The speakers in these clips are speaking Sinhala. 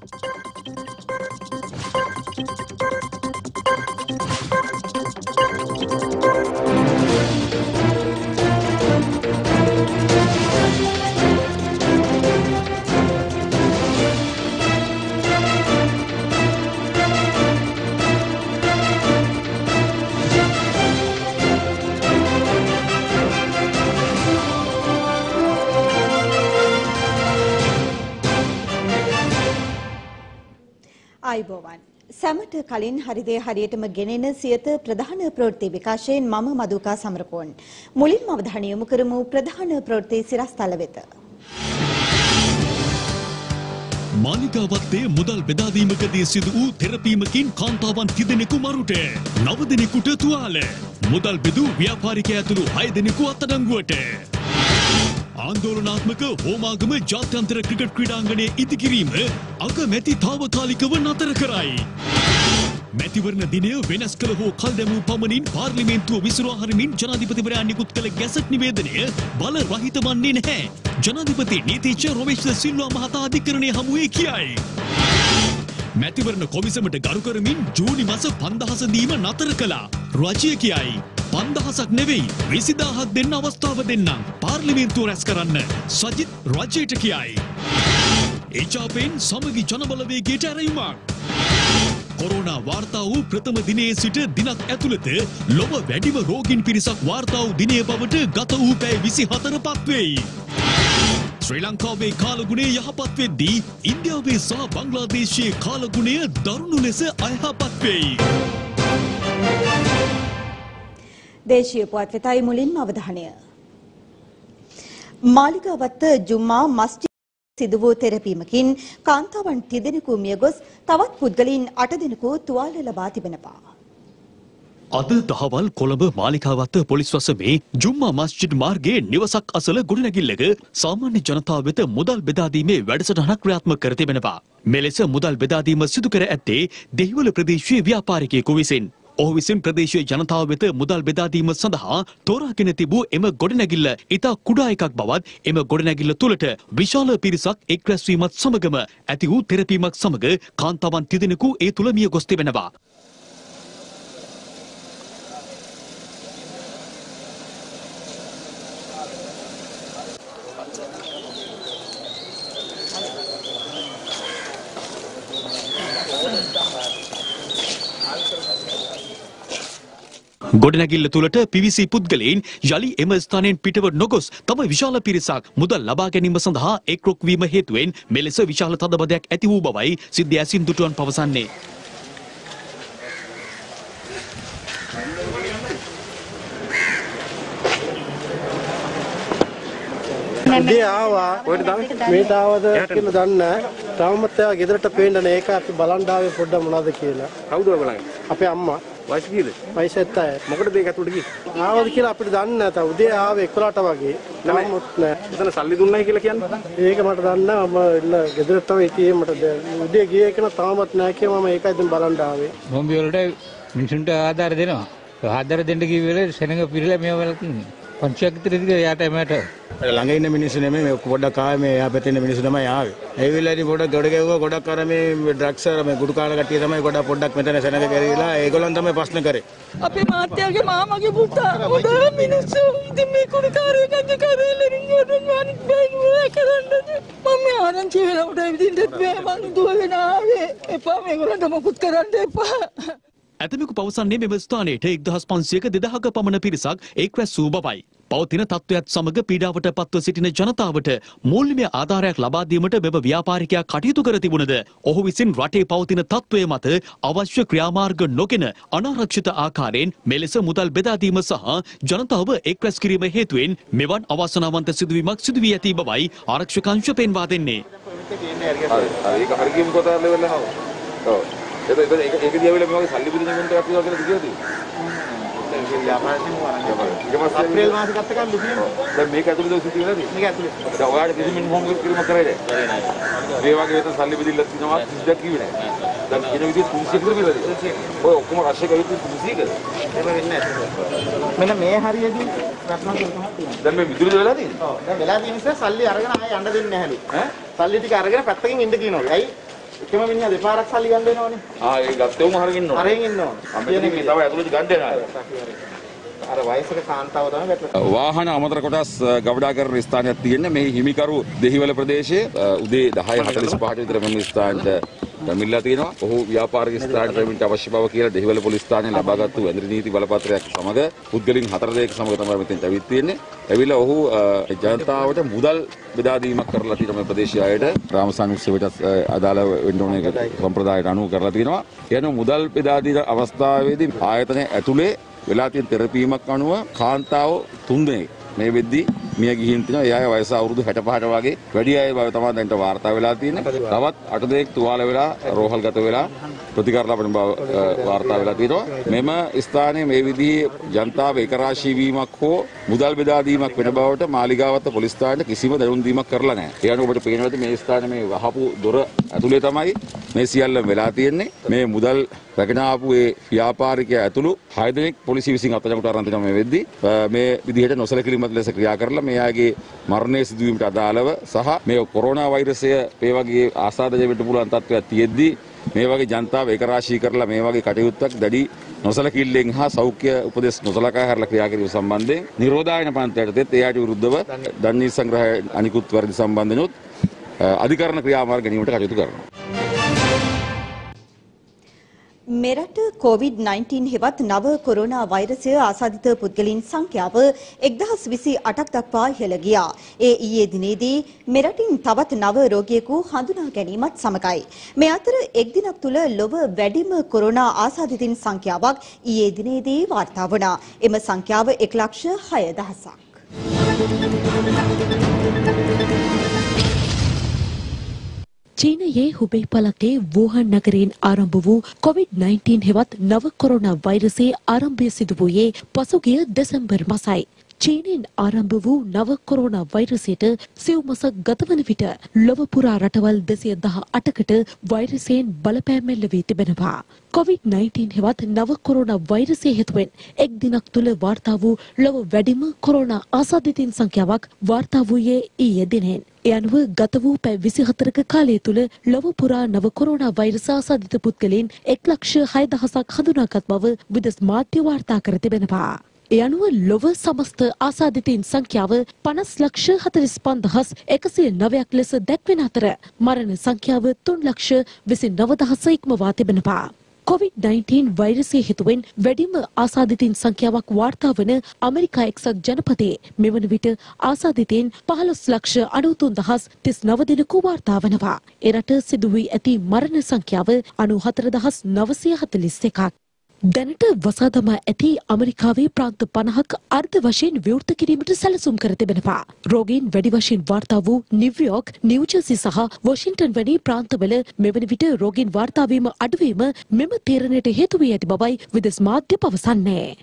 Thank you. ආයිබෝවන් සැමට කලින් හරිදේ හරියටම ගෙනෙන සියත ප්‍රධාන ප්‍රවෘත්ති විකාශයෙන් මම මදුකා සමරකෝන්. මුලින්ම අවධානය යොමු කරමු ප්‍රධාන ප්‍රවෘත්ති සිරස්තල වෙත. මාලිගාවත්තේ මුදල් බෙදාදීමකදී සිදු වූ තෙරපීමකින් කාන්තාවන් තිදෙනෙකු මරුට. නව දෙනෙකුට තුවාල. මුදල් බෙදූ ව්‍යාපාරිකය ඇතුළු හය දෙනෙකු අත්අඩංගුවට. ආන්දෝලනාත්මක හෝමාගම ජාත්‍යන්තර ක්‍රිකට් ක්‍රීඩාංගණය ඉදිකිරීම අගමැති තාවකාලිකව නතර කරයි. මැතිවරණ දිනය වෙනස් කළ හෝ කල් දැමූ පමණින් පාර්ලිමේන්තුව විසිරවා හරිමින් ජනාධිපතිවරයා නිකුත් කළ ගැසට් නිවේදනය බල රහිත වන්නේ නැහැ. ජනාධිපති නීතිච්ච රොමේෂ් සිල්වා මහතා අධිකරණය හමුවේ කියයි. මැතිවරණ කොමිසමට ගරු කරමින් ජූනි මස පන්දහස දීම නතර කළා. රජය කියයි. පන්දහසක් නෙවෙයි විසිදාහක් දෙන්න අවස්ථාව දෙන්නම්. පාර්ලිමේන්තුව රැස් කරන්න. සජිත් රජයට කියයි. එචාපෙන් සමගි ජනබලවේගයට ඇරයුමක්. කොරෝනා වාර්තා වූ ප්‍රථම දිනයේ සිට දිනක් ඇතුළත ලොව වැඩිම රෝගින් පිරිසක් වාර්තා වූ දිනය බවට ගත වූ පැය විසි හතර පත්වෙයි. ශ්‍රී ලංකාවේ කාලගුණේ යහපත් වෙද්දී ඉන්දියාවේ සහ බංග්ලාදේශයේ කාලගුණය දරුණු ලෙස අයහපත් වෙයි. දේශීය පුවත් වෙතයි මුලින්ම අවධානය. මාලිගාවත්ත ජුම්මා මස්ජිද් සිදු වූ තෙරපීමකින් කාන්තාවන් තිදෙනෙකු මියගොස් තවත් පුද්ගලයන් අට දෙනෙකු තුවාල ලබා තිබෙනවා. අද දහවල් කොළඹ මාලිකාවත්ත පොලිස් වසමේ ජුම්මා මස්ජිද් මාර්ගයේ නිවසක් අසල ගොඩනැගිල්ලක සාමාන්‍ය ජනතාව වෙත මුදල් බෙදාදීමේ වැඩසටහනක් ක්‍රියාත්මක කර තිබෙනවා. මෙලෙස මුදල් බෙදාදීම සිදු කර ඇත්තේ දෙහිවල ප්‍රදේශයේ ව්‍යාපාරිකයෙකු විසින්. ඔහු විසින් ප්‍රදේශයේ ජනතාව වෙත මුදල් බෙදාදීම සඳහා තෝරාගෙන තිබූ එම ගොඩනැගිල්ල ඉතා කුඩා එකක් බවත් එම ගොඩනැගිල්ල තුළට විශාල පිරිසක් එක් රැස්වීමත් සමගම ඇති වූ තෙරපීමක් සමග කාන්තාවන් තිදෙනෙකු ඒ තුළ මිය ගොස් තිබෙනවා. ගොඩනැගිල්ල තුළට පිවිසි පුද්ගලයින් යළි එම ස්ථානයෙන් පිටව නොගොස් තම විශාල පිරිසක් මුදල් ලබා ගැනීම සඳහා එක්රොක්වීම හේතුවෙන් මෙලෙස විශාල තදබදයක් ඇති වූ බවයි සිද්ධ ඇසින් දුටුවන් පවසන්නේ. උදේ ආවා මේට ආවද කියලා දන්නේ. තාමත් එයා ගෙදරට පේන්න. ඒක අපි බලන් ආවේ පොඩ්ඩක් මොනවද කියලා. කවුද බලන්නේ? අපේ අම්මා වයස කීයද? වයස 70යි. මොකටද මේක ඇතුළට ගියේ? ආවද කියලා අපිට දන්නේ නැහැ. තා උදේ ආවේ 11ට වගේ. තාමත් නැහැ. එතන සල්ලි දුන්නයි කියලා කියන්නේ? ඒක මට දන්නේ නැහැ. මම ඉන්න ගෙදරට තමයි ඉතියේ මට උදේ ගියේ එක තාමත් නැහැ කියලා මම ඒකයි දැන් බලන් ආවේ. බොම්බේ වලට මිනිසුන්ට ආධාර දෙනවා. ආධාර දෙන්න කිව්ව වෙලේ සෙනඟ පිරලා මේව වල තින්නේ. පංචයක් විතර දිග යාට එමට ළඟ ඉන්න මිනිස්සු නෙමෙයි මේ පොඩ්ඩක් ආවේ මේ එහා පැත්තේ ඉන්න මිනිස්සු තමයි ආවේ. ඇවිල්ලා ඉතින් පොඩ්ඩක් ගොඩ ගැව්වා ගොඩක් අර මේ ඩ්‍රග්ස් අර මේ ගුඩු කාල කට්ටිය තමයි ගොඩක් පොඩ්ඩක් මෙතන සෙනඟ කරේලා ඒගොල්ලන් තමයි ප්‍රශ්න කරේ. අපේ මාත්‍යගේ මාමගේ පුතා හොඳ මිනිස්සු. ඉතින් මේ කුඩු කාර්ය ගන්න කරේලරින් යන අනිත් බෑග් කරන්නද? මම ආරංචි වෙලා උඩ ඉදින්දත් බෑ මං දුවගෙන ආවේ. එපා මේගොල්ලන්ට මොකුත් කරන්න එපා ඇතමෙකු පවසන්නේ මෙම ස්ථානයට එක්දහස් පන්සියක දෙදහක පමණ පිරිසක් එක් රැස් වූ බවයි. පවතින තත්ත්වයක් සමග පීඩාවට පත්ව සිටින ජනතාවට මූල්‍යමය ආධාරයක් ලබාදීමට මෙම ව්‍යාපාරිකයා කටයුතු කර තිබුණද ඔහු විසින් රටේ පවතින තත්ත්වය මත අවශ්‍ය ක්‍රියාමාර්ග නොගෙන අනාරක්ෂිත ආකාරයෙන් මෙලෙස මුදල් බෙදාදීම සහ ජනතාව එක් රැස් කිරීම හේතුවෙන් මෙවන් අවාසනාවන්ත සිදුවීමක් සිදුවී ඇති බවයි ආරක්ෂකංශ පෙන්වා දෙන්නේ. ඒක හරි ගියමු කතාව ලෙවල් එක. ඔව්. ඒක ඒක ඒක ඒක දිහා වෙලා මේ වගේ සල්ලි බුදින කන්ට අපි වගේ කියලාද? අප්‍රේල් මාසේ ගත්ත කන් ලුකියනේ. දැන් මේක ඇතුළේ දවස් සිටියේ නැති. මේක ඇතුළේ. දැන් ඔයාලට කිසිම මොහොම කිරීමක් කරයිද? මේ වගේ වෙත සල්ලි බෙදිල්ලක් තියෙනවා කිසිදක් කිව්වේ නැහැ. දැන් කියන විදිහට 300 කට බෙදලාද? ඔය ඔක්කොම රෂ් එක විතර 300 කද? එහෙම වෙන්නේ නැහැ. මෙන්න මේ හරියදී රත්න කිව්වහම තියෙනවා. දැන් මේ විදුලිද වෙලා තියෙන්නේ? ඔව්. දැන් වෙලා තියෙන නිසා සල්ලි අරගෙන ආයෙ යන්න දෙන්නේ නැහැලු. ඈ? සල්ලි ටික අරගෙන පැත්තකින් ඉන්න කියනවා. ඇයි? එකම මිනිහා දෙපාරක් සල්ලි ගන්න වෙනවනේ. ආ ඒ ගත්තේ උන් අරගෙන ඉන්නවා. අරගෙන ඉන්නවා. අම්මේ මේ තව ඇතුළට ගන්න යනවා. අර වයසක කාන්තාව තමයි වැටලා. වාහන අමතර කොටස් කරන ස්ථානයක් තියෙන්නේ මේ හිමිකරු දෙහිවල ප්‍රදේශයේ උදේ 10:45ට විතර මෙම ස්ථානට පැමිණලා තියෙනවා. ඔහු ව්‍යාපාරික ස්ථානට පැමිණට අවශ්‍ය බව කියලා දෙහිවල පොලිස් ස්ථානයෙන් ලබාගත්තු ඇඳරි නීති බලපත්‍රයක් සමග පුද්ගලින් හතර දෙනෙක් සමග තමයි මෙතෙන්ට ඇවිත් තියෙන්නේ. ඇවිල්ලා ඔහු ජනතාවට මුදල් බෙදා දීමක් කරලා තියෙනවා මේ ප්‍රදේශීය අයට. රාමසාමි උත්සවයට අ, අදාළ වෙන්න ඕන සම්ප්‍රදායට අනුව කරලා තියෙනවා. එයන මුදල් බෙදා දීන අවස්ථාවේදී ආයතනය ඇතුලේ වෙලා තියෙන තෙරපීමක් අනුව කාන්තාව තුන් දෙනෙක් මේ වෙද්දී මිය ගිහින් තිනවා. ඒ අය වයස අවුරුදු 65ට වගේ වැඩි අය බව තමයි දැන්ට වාර්තා වෙලා තියෙන්නේ. තවත් අට දෙනෙක් තුවාල වෙලා රෝහල්ගත වෙලා ප්‍රතිකාර ලබන බව අ, වාර්තා වෙලා තියෙනවා. මෙම ස්ථානයේ මේ විදිහේ ජනතාව ඒකරාශී වීමක් හෝ මුදල් බෙදා දීමක් වෙන බවට මාලිගාවත්ත පොලිස් ස්ථානයට කිසිම දැනුම් දීමක් කරලා නැහැ. ඒ අනුව ඔබට පේනවා ඇති මේ ස්ථානයේ මේ වහපු දොර ඇතුලේ තමයි මේ සියල්ලම වෙලා තියෙන්නේ. මේ මුදල් රැගෙන ආපු ඒ ව්‍යාපාරිකයා ඇතුළු 6 දෙනෙක් පොලිසිය විසින් අත්අඩංගුවට අරන් තිනවා මේ වෙද්දී මේ විදිහට නොසලකිලිමත් ලෙස ක්‍රියා කරලා මේ අයගේ මරණය සිදුවීමට අදාළව සහ මේ කොරෝනා වෛරසය මේ වගේ ආසාදජ වෙන්න පුළුවන් තත්ත්වයක් තියෙද්දී මේ වගේ ජනතාව ඒකරාශී කරලා මේ වගේ කටයුත්තක් දැඩි නොසලකිල්ලෙන් හා සෞඛ්‍ය උපදෙස් නොසලකා හැරලා ක්‍රියා කිරීම සම්බන්ධයෙන් නිරෝධායන පන්තියටත් ඒ අයට විරුද්ධව දන්නේ සංග්‍රහය අනිකුත් වැරදි සම්බන්ධනොත් අධිකරණ ක්‍රියාමාර්ග ගැනීමට කටයුතු කරනවා. මෙරට COVID-19 හෙවත් නව කොරෝනා වෛරසය ආසාදිත පුද්ගලින් සංඛ්‍යාව 1028ක් දක්වා ඉහළ ගියා. ඒ ඊයේ දිනේදී මෙරටින් තවත් නව රෝගියෙකු හඳුනා ගැනීමත් සමගයි. මේ අතර එක් දිනක් තුළ ලොව වැඩිම කොරෝනා ආසාදිතින් සංඛ්‍යාවක් ඊයේ දිනේදී වාර්තා වුණා. එම සංඛ්‍යාව 1 ලක්ෂ 6000ක්. චීනයේ හුබේ පළාතේ වූහන් නගරයෙන් ආරම්භ වූ කොවිඩ්-19 හෙවත් නව කොරෝනා වෛරසයේ ආරම්භය සිදු වූයේ පසුගිය දෙසැම්බර් මාසයි. චීනෙන් ආරම්භ වූ නව කොරෝනා වෛරසයට සිව් මසක් ගතවන විට ලොව පුරා රටවල් 218කට වෛරසයෙන් බලපෑම් එල්ල වී තිබෙනවා. COVID-19 හෙවත් නව කොරෝනා වෛරසය හේතුවෙන් එක් දිනක් තුළ වාර්තා වූ ලොව වැඩිම කොරෝනා ආසාදිතින් සංඛ්‍යාවක් වාර්තා වූයේ ඊයේ දිනෙන්. ඒ අනුව ගත වූ පැය 24ක කාලය තුළ ලොව පුරා නව කොරෝනා වෛරස ආසාදිත පුද්ගලයන් 1 ලක්ෂ 6000ක් හඳුනාගත් බව විදෙස් මාධ්‍ය වාර්තා කර තිබෙනවා. ඒ අනුව ලොව සමස්ත ආසාදිතයින් සංඛ්‍යාව 50 ලක්ෂ 45109ක් ලෙස දැක්වෙන අතර මරණ සංඛ්‍යාව 3 ලක්ෂ 29000 ඉක්මවා තිබෙනවා. COVID-19 වෛරසය හේතුවෙන් වැඩිම ආසාදිතයින් සංඛ්‍යාවක් වාර්තා වන ඇමරිකා එක්සත් ජනපදයේ මෙවන විට ආසාදිතයින් 15 ලක්ෂ 94039 දෙනෙකු වාර්තා වනවා. එරට සිදු වී ඇති මරණ සංඛ්‍යාව 94941ක්. දැනට වසා දමා ඇති ඇමරිකාවේ ප්‍රාන්ත 50ක් අර්ධ වශයෙන් විවෘත කිරීමට සැලසුම් කර තිබෙනවා. රෝගීන් වැඩි වශයෙන් වාර්තා වූ නිව්යෝර්ක්, නිව්ජර්සි සහ වොෂින්ටන් වැනි ප්‍රාන්තවල මෙවන විට රෝගීන් වාර්තා වීම අඩුවීම මෙම තීරණයට හේතු වී ඇති බවයි විදෙස් මාධ්‍ය පවසන්නේ.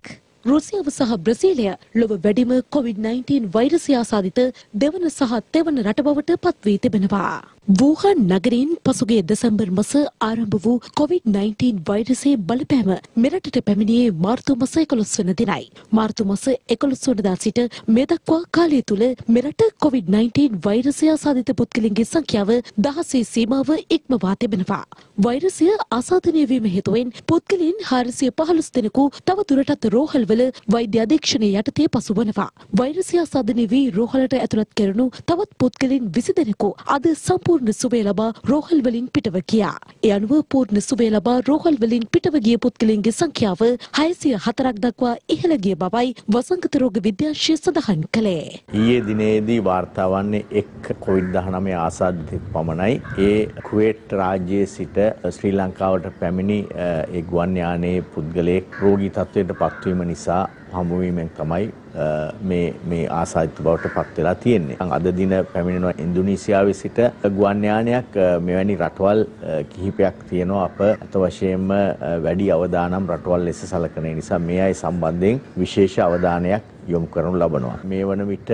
රුසියාව සහ බ්‍රසීලය ලොව වැඩිම COVID-19 වෛරසය ආසාදිත දෙවන සහ තෙවන රට බවට පත් වී තිබෙනවා. වූහන් නගරයෙන් පසුගිය දෙසැම්බර් මස ආරම්භ වූ COVID-19 වෛරසයේ බලපෑම මෙරටට පැමිණියේ මාර්තු මස 11 වන දිනයි. මාර්තු මස 11 වනදා සිට මේ දක්වා කාලය තුල මෙරට COVID-19 වෛරසය ආසාදිත පුද්ගලයන්ගේ සංඛ්‍යාව දහසේ සීමාව ඉක්මවා තිබෙනවා. වෛරසය ආසාදනය වීම හේතුවෙන් පුද්ගලයන් 415 දෙනෙකු තව දුරටත් රෝහල්වල වෛද්‍ය අධීක්ෂණය යටතේ පසුවනවා. වෛරසය ආසාදනය වී රෝහලට ඇතුළත් කෙරුණු තවත් පුද්ගලයන් 20 දෙනෙකු අද සම්පූර්ණ සුවය ලබා රෝහල් වලින් පිටව ගියා. ඒ අනුව පූර්ණ සුවය ලබා රෝහල් වලින් පිටව ගිය පුද්ගලයන්ගේ සංඛ්‍යාව 604ක් දක්වා ඉහළ ගිය බවයි වසංගත රෝග විද්‍යාංශය සඳහන් කළේ. ඊයේ දිනේදී වාර්තා වන්නේ එක් කොවිඩ්-19 ආසාදිතෙක් පමණයි. ඒ කුවේට් රාජ්‍යයේ සිට ශ්‍රී ලංකාවට පැමිණි ඒ ගුවන් යානයේ පුද්ගලයෙක් රෝගී තත්ත්වයට පත්වීම නිසා හමුවීමෙන් තමයි මේ මේ ආසාදිත බවට පත් වෙලා තියෙන්නේ. අද දින පැමිණෙන ඉන්දුනීසියාවේ සිට ගුවන් යානයක් මෙවැනි රටවල් කිහිපයක් තියෙනවා අප අත වශයෙන්ම වැඩි අවදානම් රටවල් ලෙස සලකන නිසා මේ අය සම්බන්ධයෙන් විශේෂ අවධානයක් යොමු කරනු ලබනවා. මේ වන විට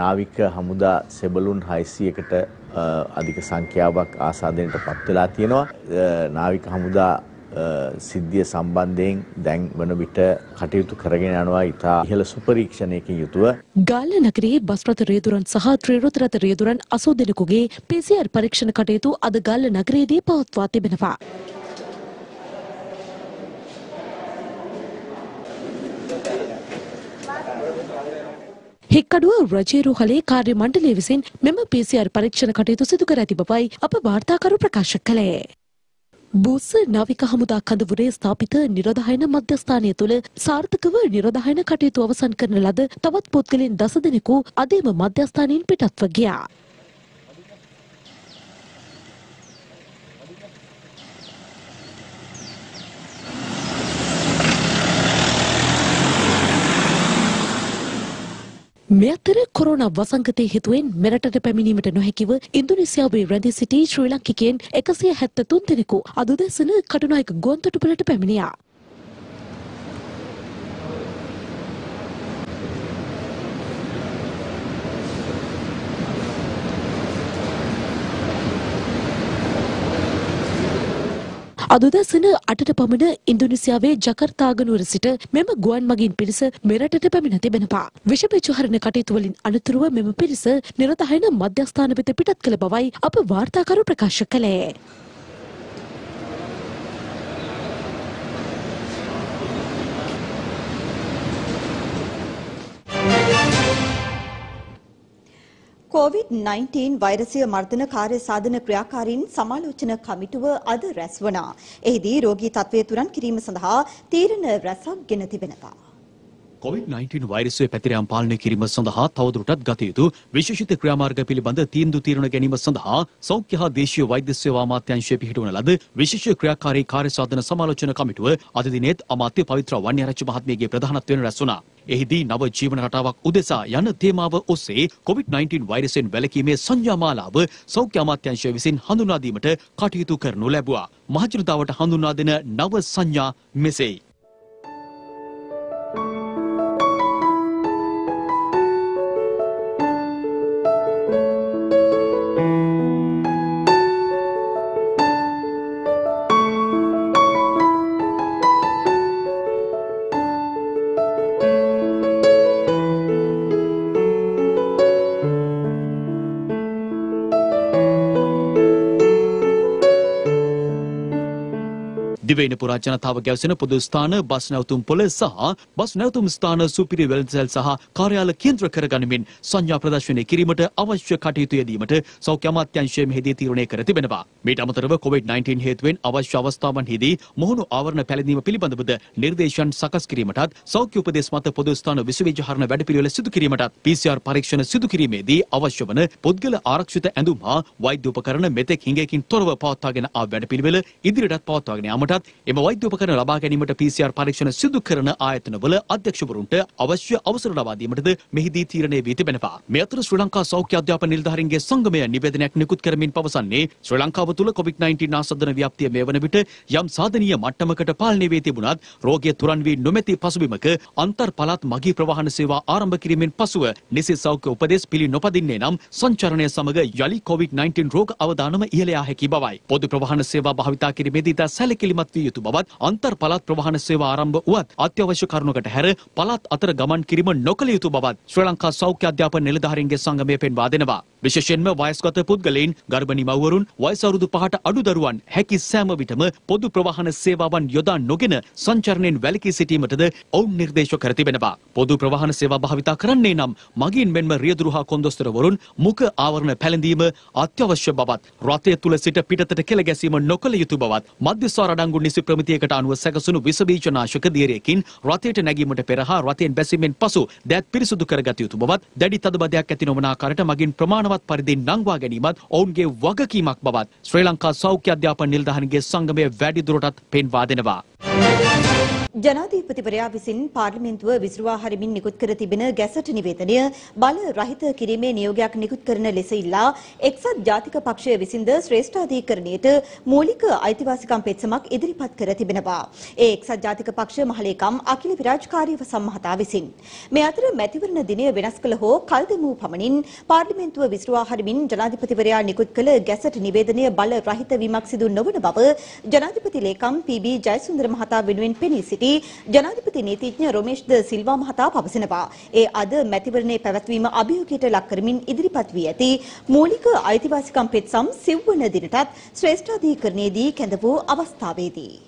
නාවික හමුදා සෙබළුන් 600කට අධික සංඛ්‍යාවක් ආසාදනයට පත් වෙලා තියෙනවා. නාවික හමුදා සිද්ධිය සම්බන්ධයෙන් දැන් වන විට කටයුතු කරගෙන යනවා ඉතා ඉහළ සුපරීක්ෂණයකින් යුතුව ගාල්ල නගරයේ බස් රථ රියදුරන් සහ ත්‍රිරථ රථ රියදුරන් 80 දෙනෙකුගේ PCR පරීක්ෂණ කටයුතු අද ගල්ල නගරයේදී පවත්වා තිබෙනවා. හික්කඩුව රජේරුහලේ කාර්ය මණ්ඩලය විසින් මෙම PCR පරීක්ෂණ කටයුතු සිදු කර ඇති බවයි අප වාර්තාකරු ප්‍රකාශ කළේ. බූස නාවික හමුදා කඳවුරේ ස්ථාපිත නිරෝධායන මධ්‍යස්ථානය තුළ සාර්ථකව නිරෝධායන කටයුතු අවසන් කරන ලද තවත් පුද්ගලයන් දස දෙනෙකු අදේම මධ්‍යස්ථානයෙන් පිටත්ව ගියා. මේ අතර කොරෝනා වසංගතය හේතුවෙන් මෙරටට පැමිණීමට නොහැකිව ඉන්දුනීසියාවේ රැඳී සිටි ශ්‍රී ලාංකිකයන් 173 දෙනෙකු අද උදැසන කටුනායක ගුවන්තොටුපළට පැමිණියා. අද උදැසන අටට පමණ ඉන්දුනීසියාවේ ජකර්තාගනුවර සිට මෙම ගුවන් මගින් පිරිස මෙරටට පැමිණ තිබෙනවා. විෂබීජ හරණ කටයුතු වලින් අනතුරුව මෙම පිරිස නිරතහයන මධ්‍යස්ථාන වෙත පිටත් කළ බවයි අප වාර්තාකරු ප්‍රකාශ කළේ. COVID-19 වෛරසය මර්ධන කාර්ය සාධන ක්‍රියාකාරීන් සමාලෝචන කමිටුව අද රැස් වනා. එහිදී රෝගී තත්ත්වය තුරන් කිරීම සඳහා තීරණ රැසක් ගෙන තිබෙනවා. COVID-19 වෛරසය පැතිරයම් පාලනය කිරීම සඳහා තවදුරටත් ගත යුතු විශේෂිත ක්‍රියාමාර්ග පිළිබඳ තීන්දුව తీරන ගැනීම සඳහා සෞඛ්‍ය හා දේශීය වෛද්‍ය සේවා අමාත්‍යාංශය පිහිටවන ලද විශේෂ ක්‍රියාකාරී කාර්යසාධන සමාලෝචන කමිටුව අද දිනේත් අමාත්‍ය පවිත්‍ර වන්‍යාරච්චි මහත්මියගේ ප්‍රධානත්වයෙන් රැස් වුණා. එහිදී නව ජීවන රටාවක් උදෙසා යන තේමාව ඔස්සේ COVID-19 වෛරසයෙන් වැළකීමේ සංඥා මාලාව සෞඛ්‍ය අමාත්‍යාංශය විසින් හඳුනා දීමට කටයුතු කරනු ලැබුවා. මහජනතාවට හඳුන්වා දෙන නව සංඥා මෙසේයි. දිවයින පුරා ජනතාව ගැවසෙන පොදු ස්ථාන බස් නැවතුම් පොළ සහ බස් නැවතුම් ස්ථාන සුපිරි වෙළඳසැල් සහ කාර්යාල කේන්ද්‍ර කරගනිමින් සංඥා ප්‍රදර්ශනය කිරීමට අවශ්‍ය කටයුතු යෙදීමට සෞඛ්‍ය අමාත්‍යාංශය මෙහිදී තීරණය කර තිබෙනවා. මීට අමතරව COVID-19 හේතුවෙන් අවශ්‍ය අවස්ථාවන්හිදී මොහුණු ආවරණ පැළඳීම පිළිබඳවද නිර්දේශන් සකස් කිරීමටත් සෞඛ්‍ය උපදෙස් මත පොදු ස්ථාන විසුවීජ හරණ වැඩපිළිවෙල සිදු කිරීමටත් PCR පරීක්ෂණ සිදු කිරීමේදී අවශ්‍ය වන පුද්ගල ආරක්ෂිත ඇඳුම් හා වෛද්‍ය උපකරණ මෙතෙක් හිඟයකින් තොරව පවත්වාගෙන ආ වැඩපිළිවෙල ඉදිරියටත් පවත්වාගෙන යාමටත් එම වෛද්‍ය උපකරණ ලබා ගැනීමට PCR පරීක්ෂණ සිදු කරන ආයතනවල අධ්‍යක්ෂවරුන්ට අවශ්‍ය අවසර ලබා දීමටද මෙහිදී තීරණය වී තිබෙනවා. මේ අතර ශ්‍රී ලංකා සෞඛ්‍ය අධ්‍යාපන නිලධාරීන්ගේ සංගමය නිවේදනයක් නිකුත් කරමින් පවසන්නේ ශ්‍රී ලංකාව තුළ COVID-19 ආසදන ව්‍යාප්තිය මේ වන විට යම් සාධනීය මට්ටමකට පාලනය වී තිබුණත් රෝගය තුරන් වී නොමැති පසුබිමක අන්තර් පළාත් මගී ප්‍රවාහන සේවා ආරම්භ කිරීමෙන් පසුව නිසි සෞඛ්‍ය උපදෙස් පිළි නොපදින්නේ නම් සංචරණය සමග යලි COVID-19 රෝග අවදානම ඉහළ යා හැකි බවයි. පොදු ප්‍රවාහන සේවා භාවිතා කිරීමේදී ඉතා සැලකිලිමත් විය යුතු බවත් අන්තර් පළාත් ප්‍රවාහන සේවා ආරම්භ වුවත් අත්‍යවශ්‍ය කරුණකට හැර පළාත් අතර ගමන් කිරීම නොකළ යුතු බවත් ශ්‍රී ලංකා සෞඛ්‍ය අධ්‍යාපන නිලධාරීන්ගේ සංගමය පෙන්වා දෙනවා. විශේෂයෙන්ම වයස්ගත පුද්ගලයින් ගර්භණී මව්වරුන් වයස අවුරුදු පහට අඩු දරුවන් හැකි සෑම විටම පොදු ප්‍රවාහන සේවාවන් යොදා නොගෙන සංචරණයෙන් වැළකී සිටීමටද ඔවුන් නිර්දේශ කර තිබෙනවා. පොදු ප්‍රවාහන සේවා භාවිතා කරන්නේ නම් මගින් මෙන්ම රියදුරු හා කොන්දොස්තරවරුන් මුඛ ආවරණ පැළඳීම අත්‍යවශ්‍ය බවත් රථය තුල සිට පිටතට කෙළ ගැසීම නොකළ යුතු බවත් මධ්‍යස්ථාර අඩංගු නිසි ප්‍රමිතියකට අනුව සැකසුණු විස බීජනාශක දියරයකින් රථයට නැගීමට පෙර හා රථයෙන් බැසීමෙන් පසු දෑත් පිරිසුදු කරගත යුතු බවත් දැඩි තදබදයක් ඇති නොවන ආකාරයට මගින් ප්‍රමාණවත් පරිදි නංවා ගැනීමත් ඔවුන්ගේ වගකීමක් බවත් ශ්‍රී ලංකා සෞඛ්‍ය අධ්‍යාපන නිලධාරීන්ගේ සංගමය වැඩිදුරටත් පෙන්වා දෙනවා. ජනාධිපතිවරයා විසින් පාර්ලිමේන්තුව විසිරුවා හරිමින් නිකුත් කර තිබෙන ගැසට් නිවේදනය බල රහිත කිරීමේ නියෝගයක් නිකුත් කරන ලෙස ඉල්ලා එක්සත් ජාතික පක්ෂය විසින්ද ශ්‍රේෂ්ඨාධිකරණයට මූලික අයිතිවාසිකම් පෙත්සමක් ඉදිරිපත් කර තිබෙනවා. ඒ එක්සත් ජාතික පක්ෂ මහලේකම් අකිල විරාජ්කාරීව සම්මහතා විසින්. මේ අතර මැතිවරණ දිනය වෙනස් කළ හෝ කල් දෙමූ පමණින් පාර්ලිමේන්තුව විසිරුවා හරිමින් ජනාධිපතිවරයා නිකුත් කළ ගැසට් නිවේදනය බල රහිත වීමක් සිදු නොවන බව ජනාධිපති ලේකම් පී.බී. ජයසුන්දර මහතා වෙනුවෙන් පෙනී සිටි ජනාධිපති නීතිඥ රොමේෂ් ද සිල්වා මහතා පවසනවා. ඒ අද මැතිවරණයේ පැවැත්වීම අභියෝගයට ලක් කරමින් ඉදිරිපත් වී ඇති මූලික අයිතිවාසිකම් පෙත්සම් සිව්වන දිනටත් ශ්‍රේෂ්ඨාධිකරණයේදී කැඳ වූ අවස්ථාවේදී.